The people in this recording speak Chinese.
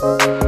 Thank